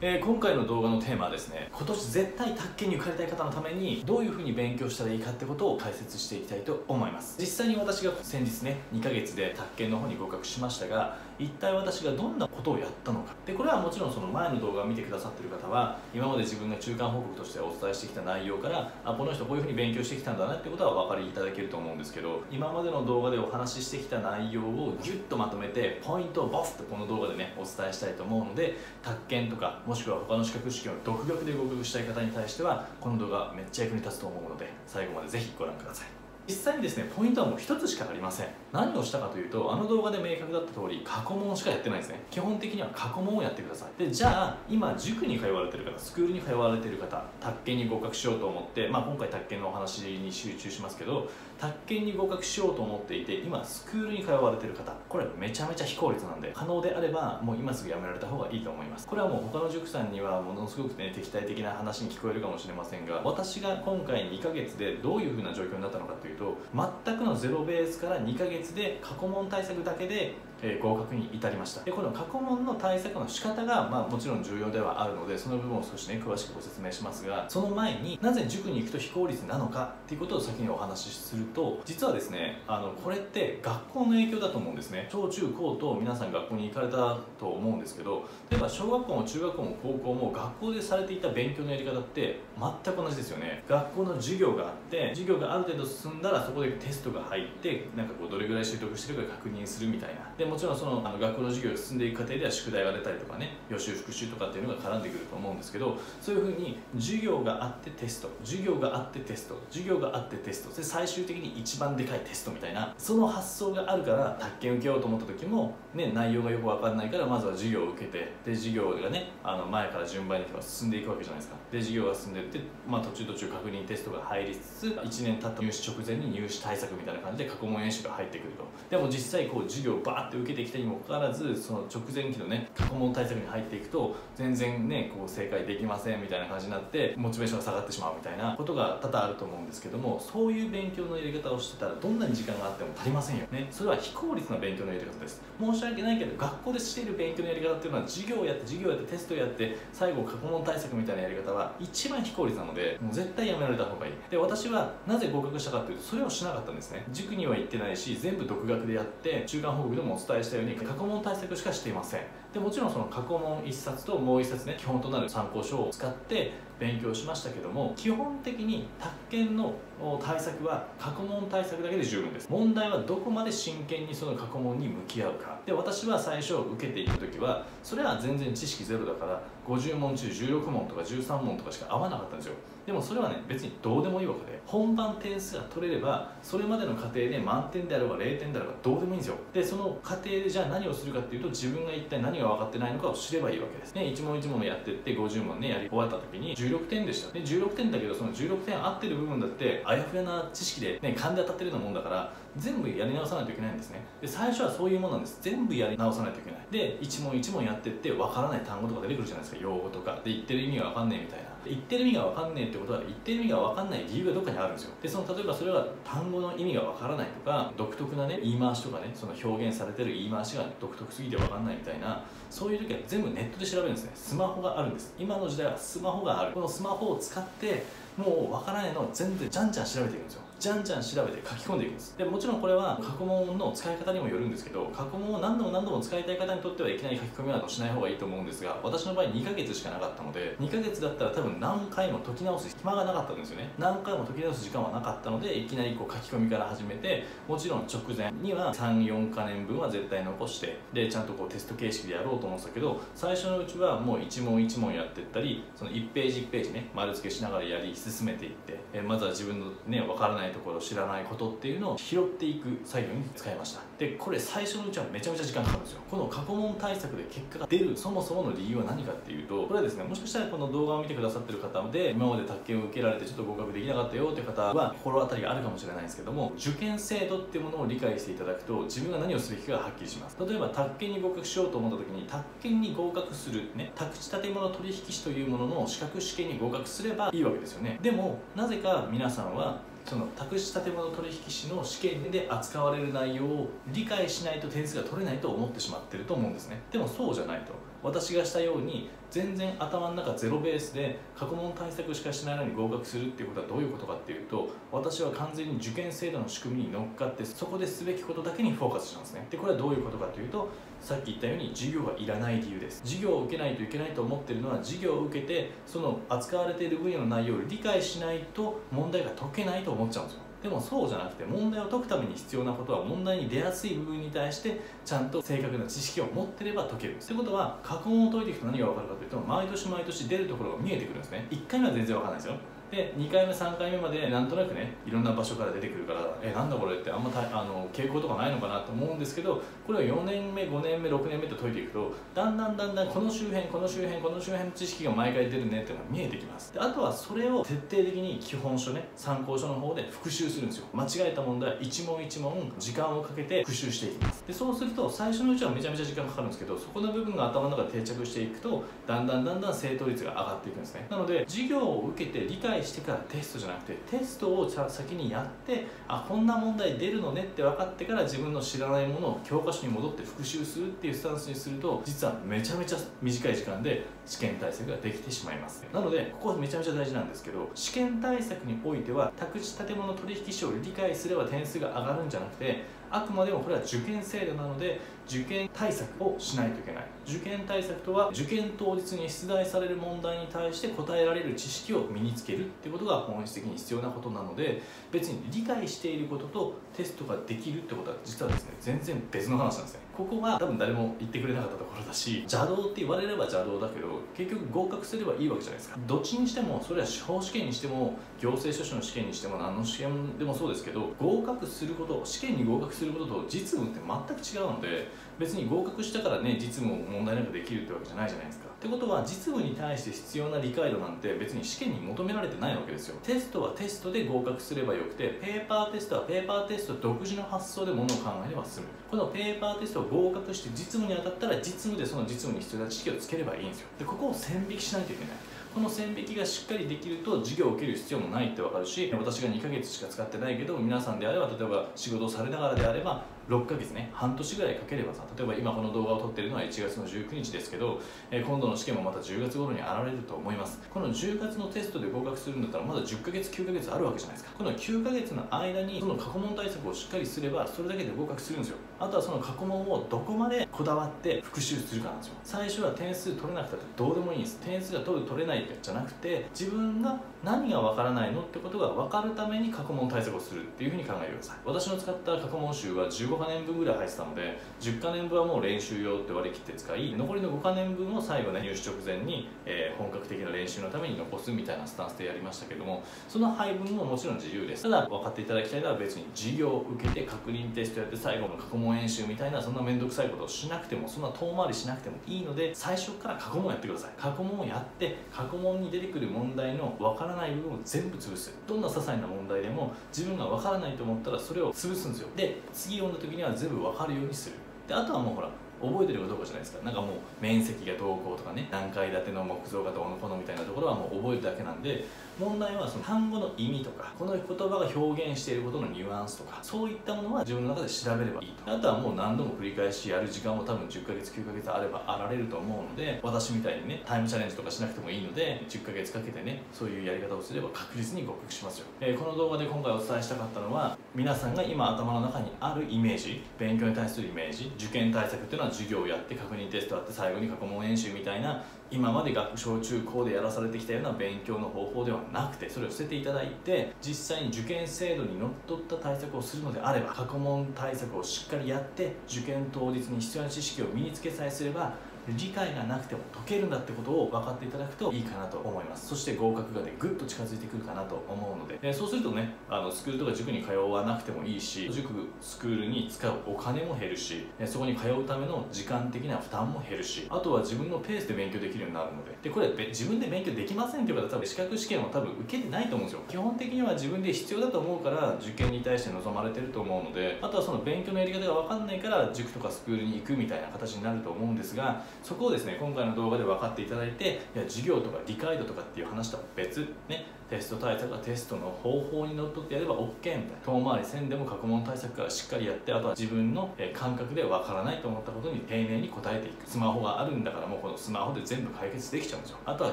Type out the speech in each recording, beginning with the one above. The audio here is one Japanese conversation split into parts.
えー、今回の動画のテーマはですね今年絶対宅建に受かりたい方のためにどういうふうに勉強したらいいかってことを解説していきたいと思います。実際に私が先日ね2ヶ月で宅建の方に合格しましたが一体私がどんなことをやったのか。でこれはもちろんその前の動画を見てくださってる方は今まで自分が中間報告としてお伝えしてきた内容からあこの人こういう風に勉強してきたんだなってことはお分かりいただけると思うんですけど今までの動画でお話ししてきた内容をギュッとまとめてポイントをボフとこの動画でねお伝えしたいと思うので宅建とかもしくは他の資格試験を独学で合格したい方に対してはこの動画めっちゃ役に立つと思うので最後までぜひご覧ください。実際にですねポイントはもう一つしかありません。何をしたかというとあの動画で明確だった通り過去問しかやってないですね。基本的には過去問をやってください。でじゃあ今塾に通われてる方スクールに通われてる方宅建に合格しようと思って、まあ、今回宅建のお話に集中しますけど宅建に合格しようと思っていて今スクールに通われてる方これめちゃめちゃ非効率なんで可能であればもう今すぐやめられた方がいいと思います。これはもう他の塾さんにはものすごくね敵対的な話に聞こえるかもしれませんが私が今回2ヶ月でどういう風な状況になったのかというと全くのゼロベースから2ヶ月で過去問対策だけでえー、合格に至りました。でこの過去問の対策の仕方が、まあ、もちろん重要ではあるのでその部分を少しね詳しくご説明しますがその前になぜ塾に行くと非効率なのかっていうことを先にお話しすると実はですねあのこれって学校の影響だと思うんですね。小中高と皆さん学校に行かれたと思うんですけど例えば小学校も中学校も高校も学校でされていた勉強のやり方って全く同じですよね。学校の授業があって授業がある程度進んだらそこでテストが入ってなんかこうどれぐらい習得してるか確認するみたいな。でもちろんそのあの学校の授業が進んでいく過程では宿題が出たりとかね予習復習とかっていうのが絡んでくると思うんですけどそういうふうに授業があってテスト授業があってテスト授業があってテストで最終的に一番でかいテストみたいなその発想があるから宅建受けようと思った時も、ね、内容がよく分かんないからまずは授業を受けてで授業がねあの前から順番に進んでいくわけじゃないですか。で授業が進んでいって、まあ、途中途中確認テストが入りつつ1年経った入試直前に入試対策みたいな感じで過去問演習が入ってくると。でも実際こう授業バーって受けてきたにもかかわらずその直前期のね過去問対策に入っていくと全然ねこう正解できませんみたいな感じになってモチベーションが下がってしまうみたいなことが多々あると思うんですけどもそういう勉強のやり方をしてたらどんなに時間があっても足りませんよね。それは非効率な勉強のやり方です。申し訳ないけど学校でしている勉強のやり方っていうのは授業をやって授業やってテストやって最後過去問対策みたいなやり方は一番非効率なのでもう絶対やめられた方がいい。で私はなぜ合格したかというとそれをしなかったんですね。塾には行ってないし全部独学でやって中間報告でも伝えしたように過去問対策しかしていません。でもちろんその過去問1冊ともう1冊ね基本となる参考書を使って勉強しましたけども基本的に宅建の対策は過去問対策だけで十分です。問題はどこまで真剣にその過去問に向き合うか。で私は最初受けていく時はそれは全然知識ゼロだから50問中16問とか13問とかしか合わなかったんですよ。でもそれはね別にどうでもいいわけで本番点数が取れればそれまでの過程で満点であれば0点であればどうでもいいんですよ。でその過程でじゃあ何をするかっていうと自分が一体何が分かってないのかを知ればいいわけです。ね1問1問やってって50問ねやり終わった時に16点でした。で16点だけどその16点合ってる部分だってあやふやな知識でね勘で当たってるようなもんだから全部やり直さないといけないんですね。で最初はそういうもんなんです。全部やり直さないといけない。で一問一問やってってわからない単語とか出てくるじゃないですか。用語とか。で言ってる意味がわかんないみたいな。言ってる意味が分かんねえってことは言ってる意味が分かんない理由がどっかにあるんですよ。でその例えばそれは単語の意味が分からないとか独特なね言い回しとかねその表現されてる言い回しが独特すぎて分かんないみたいなそういう時は全部ネットで調べるんですね。スマホがあるんです。今の時代はスマホがある。このスマホを使ってもう分からないのを全部じゃんじゃん調べていくんですよ。じゃんじゃん調べて書き込んでいくんです。でもちろんこれは過去問の使い方にもよるんですけど過去問を何度も何度も使いたい方にとってはいきなり書き込みはしない方がいいと思うんですが私の場合2ヶ月しかなかったので2ヶ月だったら多分何回も解き直す暇がなかったんですよね。何回も解き直す時間はなかったのでいきなりこう書き込みから始めてもちろん直前には34か年分は絶対残してでちゃんとこうテスト形式でやろうと思ってたけど最初のうちはもう1問1問やっていったりその1ページ1ページね丸付けしながらやり進めていってえまずは自分のね分からないところ知らないことっていうのを拾っていく作業に使いました。でこれ最初のうちはめちゃめちゃ時間かかるんですよ。この過去問対策で結果が出るそもそもの理由は何かっていうとこれはですねもしかしたらこの動画を見てくださってる方で今まで宅建を受けられてちょっと合格できなかったよっていう方は心当たりがあるかもしれないんですけども受験制度っていうものを理解していただくと自分が何をすべきかがはっきりします。例えば宅建に合格しようと思った時に宅建に合格するね宅地建物取引士というものの資格試験に合格すればいいわけですよね。でもなぜか皆さんはその託し建物取引士の試験で扱われる内容を理解しないと点数が取れないと思ってしまってると思うんですね。でもそうじゃないと。私がしたように全然頭の中ゼロベースで過去問対策しかしないのに合格するっていうことはどういうことかっていうと私は完全に受験制度の仕組みに乗っかってそこですべきことだけにフォーカスしたんですね。でこれはどういうことかというとさっき言ったように授業がいらない理由です。授業を受けないといけないと思ってるのは授業を受けてその扱われている分野の内容を理解しないと問題が解けないと思っちゃうんですよ。でもそうじゃなくて問題を解くために必要なことは問題に出やすい部分に対してちゃんと正確な知識を持ってれば解ける。ってことは過去問を解いていくと何が分かるかというと毎年毎年出るところが見えてくるんですね。1回目は全然分からないですよ。で2回目3回目までなんとなくねいろんな場所から出てくるからえなんだこれってあんまたあの傾向とかないのかなと思うんですけどこれを4年目5年目6年目と解いていくとだんだんだんだんこの周辺この周辺この周辺の知識が毎回出るねっていうのが見えてきます。であとはそれを徹底的に基本書ね参考書の方で復習するんですよ。間違えた問題一問一問時間をかけて復習していきます。でそうすると最初のうちはめちゃめちゃ時間かかるんですけどそこの部分が頭の中で定着していくとだんだんだんだん正答率が上がっていくんですね。なので授業を受けて理解してからテストじゃなくてテストを先にやってあこんな問題出るのねって分かってから自分の知らないものを教科書に戻って復習するっていうスタンスにすると実はめちゃめちゃ短い時間で試験対策ができてしまいます。なのでここはめちゃめちゃ大事なんですけど試験対策においては宅地建物取引書を理解すれば点数が上がるんじゃなくてあくまでもこれは受験制度なので受験対策をしないといけない。受験対策とは受験当日に出題される問題に対して答えられる知識を身につけるっていうことが本質的に必要なことなので別に理解していることとテストができるってことは実はですね全然別の話なんですねここは多分誰も言ってくれなかったところだし邪道って言われれば邪道だけど結局合格すればいいわけじゃないですか。どっちにしてもそれは司法試験にしても行政書士の試験にしても何の試験でもそうですけど合格すること試験に合格することと実務って全く違うので別に合格したからね実務を問題なくできるってわけじゃないじゃないですか。ってことは実務に対して必要な理解度なんて別に試験に求められてないわけですよ。テストはテストで合格すればよくてペーパーテストはペーパーテスト独自の発想でものを考えれば済む。このペーパーテストを合格して実務に当たったら実務でその実務に必要な知識をつければいいんですよ。でここを線引きしないといけない。この線引きがしっかりできると授業を受ける必要もないって分かるし私が2ヶ月しか使ってないけど皆さんであれば例えば仕事をされながらであれば6ヶ月ね半年ぐらいかければさ例えば今この動画を撮ってるのは1月の19日ですけど、えー、今度の試験もまた10月頃に現れると思います。この10月のテストで合格するんだったらまだ10ヶ月9ヶ月あるわけじゃないですか。この9ヶ月の間にその過去問対策をしっかりすればそれだけで合格するんですよ。あとはその過去問をどこまでこだわって復習するかなんですよ。最初は点数取れなくたってどうでもいいんです。点数が取る取れないじゃなくて自分が何がわからないのってことが分かるために過去問対策をするっていうふうに考えてください。私の使った過去問集は15 5か年分ぐらい入ってたので10か年分はもう練習用って割り切って使い残りの5か年分を最後ね入試直前に、えー、本格的な練習のために残すみたいなスタンスでやりましたけどもその配分ももちろん自由です。ただ分かっていただきたいのは別に授業を受けて確認テストやって最後の過去問演習みたいなそんな面倒くさいことをしなくてもそんな遠回りしなくてもいいので最初から過去問やってください。過去問をやって過去問に出てくる問題の分からない部分を全部潰す。どんな些細な問題でも自分が分からないと思ったらそれを潰すんですよ。で次読んだ時時には全部分かるようにする。であとはもうほら覚えてるかどうかじゃないですか。なんかもう面積がどうこうとかね何階建ての木造がどうのこうのみたいなところはもう覚えるだけなんで問題はその単語の意味とかこの言葉が表現していることのニュアンスとかそういったものは自分の中で調べればいいと。あとはもう何度も繰り返しやる時間も多分10ヶ月9ヶ月あればあられると思うので私みたいにねタイムチャレンジとかしなくてもいいので10ヶ月かけてねそういうやり方をすれば確実に合格しますよ、えー、この動画で今回お伝えしたかったのは皆さんが今頭の中にあるイメージ勉強に対するイメージ受験対策っていうのは授業をやって確認テストあって最後に過去問演習みたいな今まで学小中高でやらされてきたような勉強の方法ではなくてそれを捨てていただいて実際に受験制度にのっとった対策をするのであれば過去問対策をしっかりやって受験当日に必要な知識を身につけさえすれば理解がなくても解けるんだってことを分かっていただくといいかなと思います。そして合格がねぐっと近づいてくるかなと思うので、えそうするとねあのスクールとか塾に通わなくてもいいし塾スクールに使うお金も減るし、えそこに通うための時間的な負担も減るしあとは自分のペースで勉強できるようになるので。でこれ自分で勉強できませんっていう方多分資格試験は多分受けてないと思うんですよ。基本的には自分で必要だと思うから受験に対して望まれてると思うのであとはその勉強のやり方が分かんないから塾とかスクールに行くみたいな形になると思うんですがそこをですね今回の動画で分かっていただいていや授業とか理解度とかっていう話とは別ねテスト対策はテストの方法にのっとってやれば OK みたいな。遠回りせんでも過去問対策からしっかりやってあとは自分の感覚で分からないと思ったことに丁寧に答えていく。スマホがあるんだからもうこのスマホで全部解決できちゃうんですよ。あとは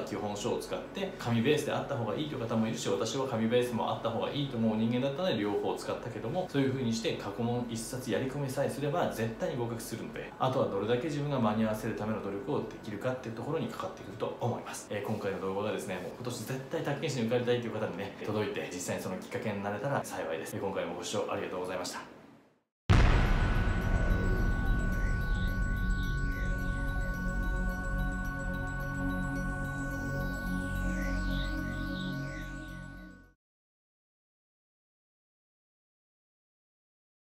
基本書を使って紙ベースであった方がいいという方もいるし私は紙ベースもあった方がいいと思う人間だったので両方使ったけどもそういう風にして過去問1冊やり込みさえすれば絶対に合格するのであとはどれだけ自分が間に合わせるための努力をできるかっていうところにかかってくると思います、えー、今回の動画がですねもう今年絶対宅建士に受かりたいという方にね届いて実際にそのきっかけになれたら幸いです。今回もご視聴ありがとうございました。